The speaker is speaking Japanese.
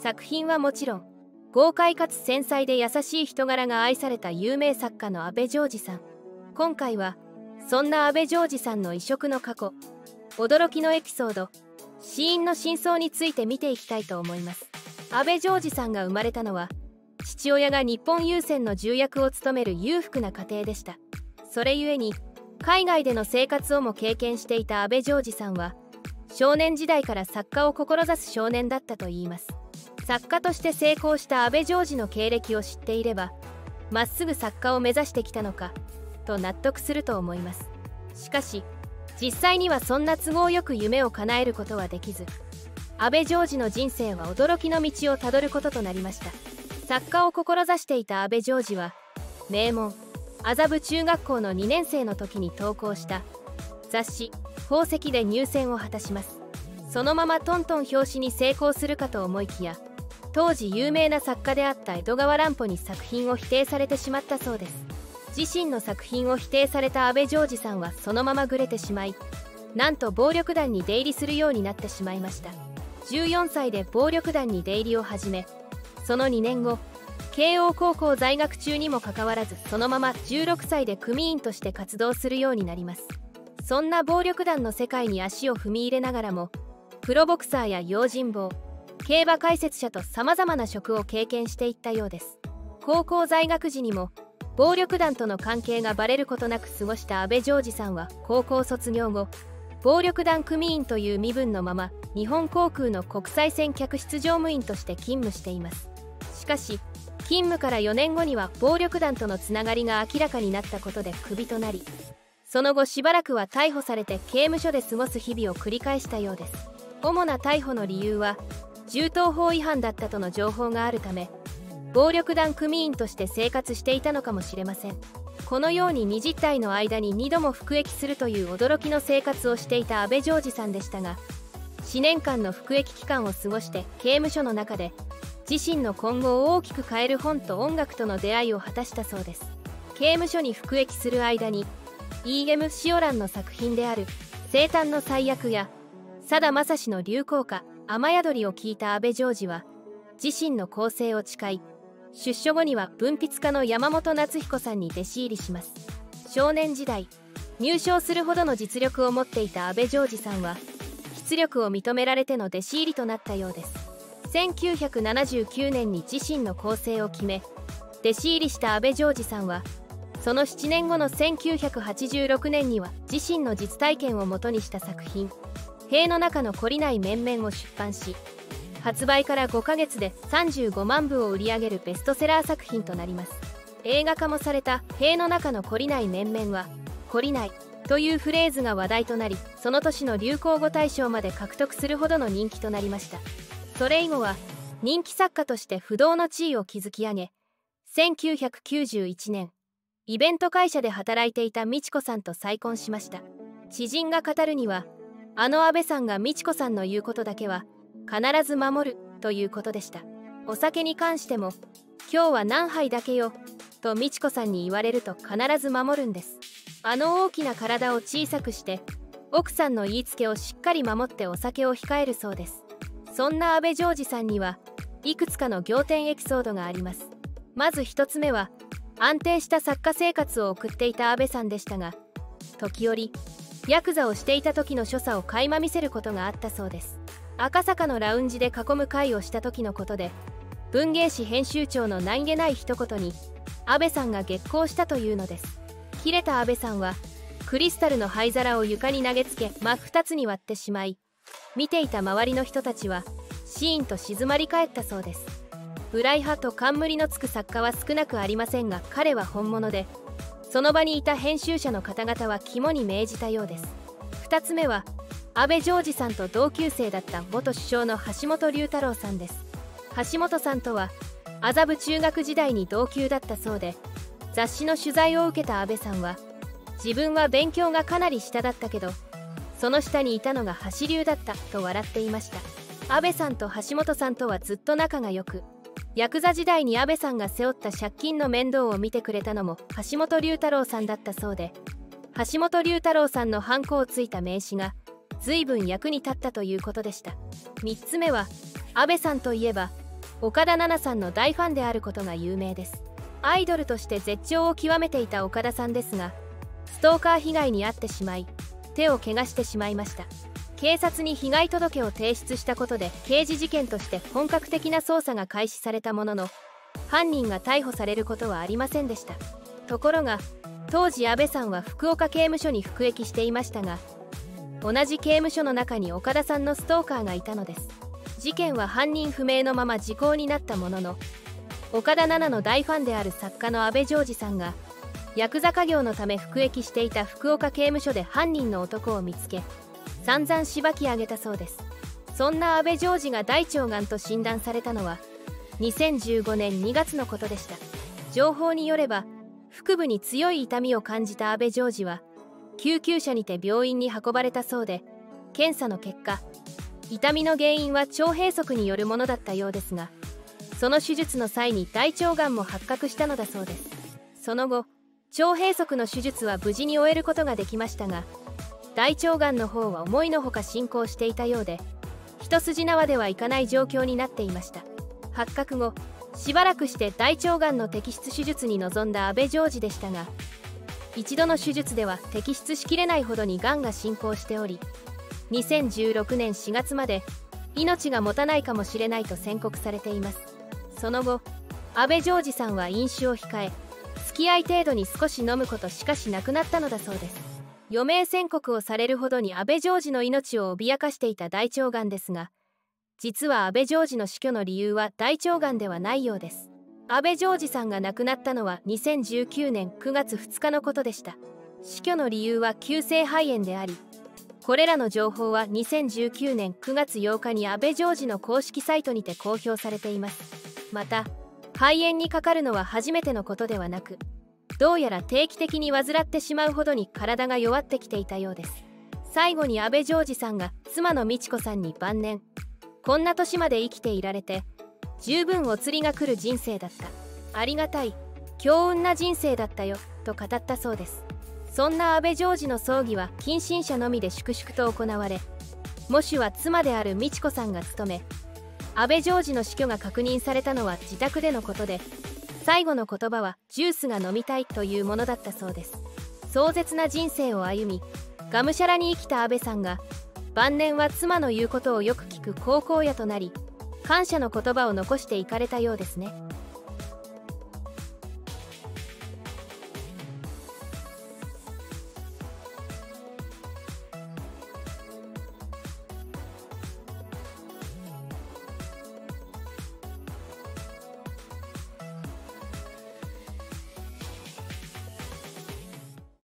作品はもちろん豪快かつ繊細で優しい人柄が愛された有名作家の阿部ジョージさん。今回はそんな阿部ジョージさんの異色の過去驚きのエピソード死因の真相について見ていきたいと思います。阿部ジョージさんが生まれたのは父親が日本郵船の重役を務める裕福な家庭でした。それゆえに海外での生活をも経験していた阿部ジョージさんは少年時代から作家を志す少年だったといいます。作家として成功した阿部ジョージの経歴を知っていればまっすぐ作家を目指してきたのかと納得すると思います。しかし実際にはそんな都合よく夢を叶えることはできず安倍ジョージの人生は驚きの道をたどることとなりました。作家を志していた安倍ジョージは名門麻布中学校の2年生の時に投稿した雑誌「宝石」で入選を果たします。そのままトントン表紙に成功するかと思いきや当時有名な作家であった江戸川乱歩に作品を否定されてしまったそうです。自身の作品を否定された阿部ジョージさんはそのままぐれてしまいなんと暴力団に出入りするようになってしまいました。14歳で暴力団に出入りを始めその2年後慶応高校在学中にもかかわらずそのまま16歳で組員として活動するようになります。そんな暴力団の世界に足を踏み入れながらもプロボクサーや用心棒競馬解説者とさまざまな職を経験していったようです。高校在学時にも暴力団との関係がバレることなく過ごした阿部ジョージさんは高校卒業後暴力団組員という身分のまま日本航空の国際線客室乗務員として勤務しています。しかし勤務から4年後には暴力団とのつながりが明らかになったことでクビとなりその後しばらくは逮捕されて刑務所で過ごす日々を繰り返したようです。主な逮捕の理由は銃刀法違反だったとの情報があるため暴力団組員として生活していたのかもしれませんこのように20体の間に2度も服役するという驚きの生活をしていた阿部ジョージさんでしたが4年間の服役期間を過ごして刑務所の中で自身の今後を大きく変える本と音楽との出会いを果たしたそうです刑務所に服役する間に E.M. シオランの作品である「生誕の最悪」やさだまさしの流行歌「雨宿り」を聞いた阿部ジョージは自身の構成を誓い出所後には文筆家の山本夏彦さんに弟子入りします。少年時代入賞するほどの実力を持っていた阿部ジョージさんは出力を認められての弟子入りとなったようです。1979年に自身の構成を決め弟子入りした阿部ジョージさんはその7年後の1986年には自身の実体験をもとにした作品「塀の中の懲りない面々」を出版し発売から5ヶ月で35万部を売り上げるベストセラー作品となります。映画化もされた「塀の中の懲りない面々」は「懲りない」というフレーズが話題となりその年の流行語大賞まで獲得するほどの人気となりました。それ以後は人気作家として不動の地位を築き上げ1991年イベント会社で働いていた美智子さんと再婚しました。知人が語るにはあの安倍さんが美智子さんの言うことだけは必ず守るということでした。お酒に関しても今日は何杯だけよと美智子さんに言われると必ず守るんです。あの大きな体を小さくして奥さんの言いつけをしっかり守ってお酒を控えるそうです。そんな安倍ジョージさんにはいくつかの仰天エピソードがあります。まず1つ目は安定した作家生活を送っていた安倍さんでしたが時折ヤクザをしていた時の所作を垣間見せることがあったそうです。赤坂のラウンジで囲む会をした時のことで文芸誌編集長の何気ない一言に安倍さんが激高したというのです。切れた安倍さんはクリスタルの灰皿を床に投げつけ真っ二つに割ってしまい見ていた周りの人たちはシーンと静まり返ったそうです。ブライ派と冠のつく作家は少なくありませんが彼は本物でその場にいた編集者の方々は肝に銘じたようです。2つ目は安倍ジョージさんと同級生だった元首相の橋本龍太郎さんです。橋本さんとは麻布中学時代に同級だったそうで雑誌の取材を受けた安倍さんは自分は勉強がかなり下だったけどその下にいたのが橋流だったと笑っていました。安倍さんと橋本さんとはずっと仲が良くヤクザ時代に安倍さんが背負った借金の面倒を見てくれたのも橋本龍太郎さんだったそうで橋本龍太郎さんのハンコをついた名刺が随分役に立ったということでした。3つ目は安倍さんといえば岡田奈々さんの大ファンであることが有名です。アイドルとして絶頂を極めていた岡田さんですがストーカー被害に遭ってしまい手を怪我してしまいました。警察に被害届を提出したことで刑事事件として本格的な捜査が開始されたものの犯人が逮捕されることはありませんでした。ところが当時安倍さんは福岡刑務所に服役していましたが同じ刑務所の中に岡田さんのストーカーがいたのです。事件は犯人不明のまま時効になったものの岡田奈々の大ファンである作家の阿部ジョージさんがヤクザ家業のため服役していた福岡刑務所で犯人の男を見つけ散々しばき上げたそうです。そんな阿部ジョージが大腸がんと診断されたのは2015年2月のことでした。情報によれば腹部に強い痛みを感じた阿部ジョージは救急車にて病院に運ばれたそうで検査の結果痛みの原因は腸閉塞によるものだったようですがその手術の際に大腸がんも発覚したのだそうです。その後腸閉塞の手術は無事に終えることができましたが大腸がんの方は思いのほか進行していたようで一筋縄ではいかない状況になっていました。発覚後しばらくして大腸がんの摘出手術に臨んだ安倍ジョージでしたが一度の手術では摘出しきれないほどにがんが進行しており2016年4月まで命が持たないかもしれないと宣告されています。その後安倍ジョージさんは飲酒を控え付き合い程度に少し飲むことしかしなくなったのだそうです。余命宣告をされるほどに安倍ジョージの命を脅かしていた大腸がんですが実は安倍ジョージの死去の理由は大腸がんではないようです。安倍ジョージさんが亡くなったのは2019年9月2日のことでした。死去の理由は急性肺炎でありこれらの情報は2019年9月8日に安倍ジョージの公式サイトにて公表されています。また肺炎にかかるのは初めてのことではなくどうやら定期的に患ってしまうほどに体が弱ってきていたようです。最後に安倍ジョージさんが妻の美智子さんに晩年。こんな年まで生きていられて十分お釣りが来る人生だった。ありがたい。強運な人生だったよ。と語ったそうです。そんな安倍ジョージの葬儀は近親者のみで粛々と行われ喪主は妻である美智子さんが務め安倍ジョージの死去が確認されたのは自宅でのことで最後の言葉はジュースが飲みたいというものだったそうです。壮絶な人生を歩みがむしゃらに生きた阿部さんが晩年は妻の言うことをよく聞く高校野となり感謝の言葉を残していかれたようですね。